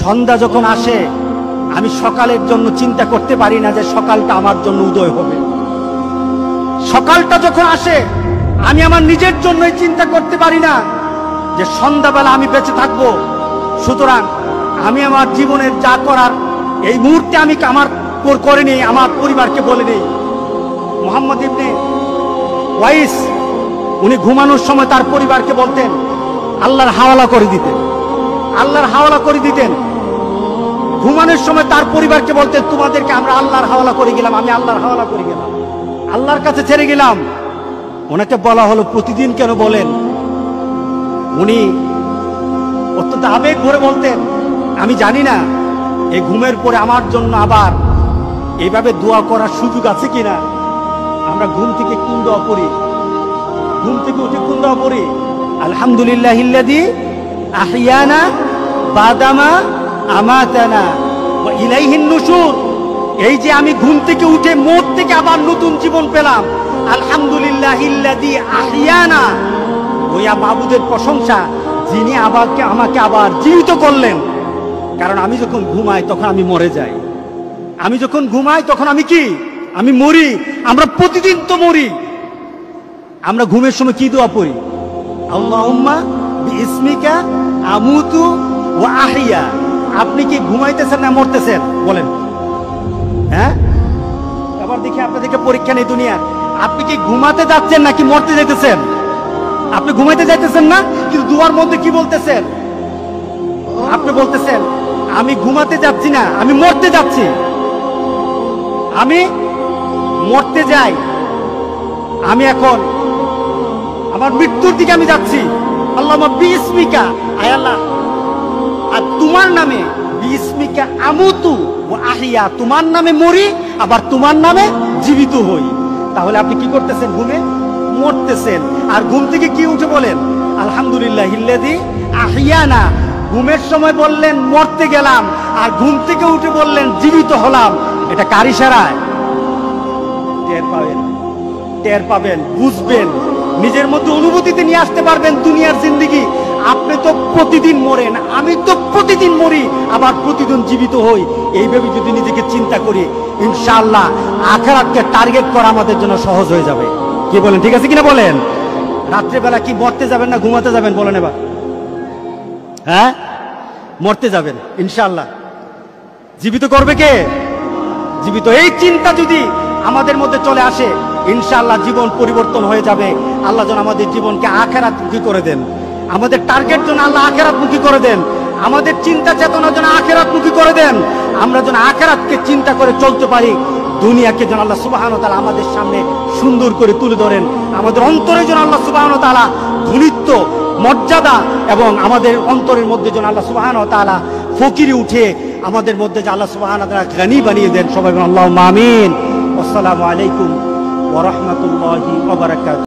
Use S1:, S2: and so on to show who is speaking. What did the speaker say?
S1: সন্ধ্যা যখন আসে, আমি সকালের জন্য চিন্তা করতে পারি না যে সকালটা আমার জন্য উদয় হবে। সকালটা যখন আসে, আমি আমার নিজের জন্যই চিন্তা করতে পারি না যে সন্ধ্যাবেলা আমি বেঁচে থাকব। সুতরাং আমি আমার জীবনের যা করার, এই মুহূর্তে আমি আমার কর- নেই, আমার পরিবারকে বলে নেই। মোহাম্মদ ইবনে ওয়াইস, উনি ঘুমানোর সময় তার পরিবারকে বলতেন, আল্লাহর হাওয়ালা করে দিতেন। আল্লাহর হাওয়ালা করে দিতেন। ঘুমানোর সময় তার পরিবারকে বলতেন, তোমাদেরকে আমরা আল্লাহর হাওয়ালা করে গেলাম, আমি আল্লাহর হাওয়ালা করে গেলাম। আল্লাহর কাছে ছেড়ে গেলাম। ওনাকে বলা হলো, প্রতিদিন কেন বলেন? উনি অত্যন্ত আবেগ ভরে বলতেন, আমি জানি না, এই ঘুমের পরে আমার জন্য আবার এইভাবে দোয়া করার সুযোগ আছে কিনা? আমরা ঘুম থেকে কোন দোয়া করি? ঘুম থেকে উঠে কোন দোয়া পড়ি আলহামদুলিল্লাহ আহিয়ানা এই যে আমি ঘুম থেকে উঠে মোট থেকে আবার নতুন জীবন পেলাম। আলহামদুলিল্লাহ ইল্লাদি আহিয়ানা প্রশংসা, যিনি আমাকে আমাকে আবার জীবিত করলেন। কারণ আমি যখন ঘুমাই তখন আমি মরে যাই। আমি যখন ঘুমাই তখন আমি কি? আমি মরি। আমরা প্রতিদিন তো মরি। আমরা ঘুমের সময় কি দোয়া পড়ি? আল্লাহুম্মা বিইসমিকা আমুতু ওয়া আহিয়া আপনি কি ঘুমাইতেছেন না মরতেছেন? বলেন। হ্যাঁ? আবার দেখি আপনাদেরকে পরীক্ষা নেই দুনিয়া আপনি কি ঘুমাতে যাচ্ছেন নাকি মরতে যাইতেছেন? আপনি ঘুমাইতে যাইতেছেন না, কিন্তু দুয়ার মধ্যে কি বলতেছেন? আপনি বলতেছেন, আমি ঘুমাতে যাচ্ছি না, আমি মরতে যাচ্ছি। আমি মরতে যাই। আমি এখন আমার মৃত্যুর দিকে আমি যাচ্ছি। আল্লাহ বিস্মিকা, আয় আল্লাহ। তোমার নামে বিস্মিকা আমুতু ও আহিয়া তোমার নামে মরি, আবার তোমার নামে জীবিত হই। তাহলে আপনি কি করতেছেন ঘুমে? মরতেছেন। আর ঘুম থেকে কি উঠে বলেন? আলহামদুলিল্লাহ ইল্লাদি আহিয়ানা। ঘুমের সময় বললেন, মরতে গেলাম। আর ঘুম থেকে উঠে বললেন, জীবিত হলাম। এটা কার ইশারায়? টের পাবেন। টের পাবেন, বুঝবেন। নিজের মধ্যে অনুভূতিতে নিয়ে আসতে পারবেন দুনিয়ার জিন্দিগি। আপনি তো প্রতিদিন মরেন, আমি তো প্রতিদিন মরি, আবার প্রতিদিন জীবিত হই। এইভাবে যদি নিজেকে চিন্তা করি, ইনশাআল্লাহ আখেরাতকে টার্গেট করা আমাদের জন্য সহজ হয়ে যাবে। কি বলেন, ঠিক আছে কিনা বলেন? রাত্রেবেলা কি মরতে যাবেন না ঘুমাতে যাবেন, বলেন এবার। হ্যাঁ? মরতে যাবেন, ইনশাআল্লাহ। জীবিত করবে কে? জীবিত। এই চিন্তা যদি আমাদের মধ্যে চলে আসে, ইনশাআল্লাহ জীবন পরিবর্তন হয়ে যাবে। আল্লাহ যেন আমাদের জীবনকে আখেরাতমুখী করে দেন? আমাদের টার্গেট যেন আল্লাহ আখেরাতমুখী করে দেন। আমাদের চিন্তা চেতনা যেন আখেরাতমুখী করে দেন। আমরা যেন আখেরাতকে চিন্তা করে চলতে পারি। দুনিয়াকে যেন আল্লাহ সুবাহান তালা আমাদের সামনে সুন্দর করে তুলে ধরেন। আমাদের অন্তরে যেন আল্লাহ সুবাহান তালা ধুলিত্ব মর্যাদা এবং আমাদের অন্তরের মধ্যে যেন আল্লাহ সুবাহান তালা ফকিরে উঠে আমাদের মধ্যে যে আল্লাহ সুবাহান তালা গানি বানিয়ে দেন। সবাই আল্লাহ মামিন আসসালামু আলাইকুম ওরহমতুল্লাহি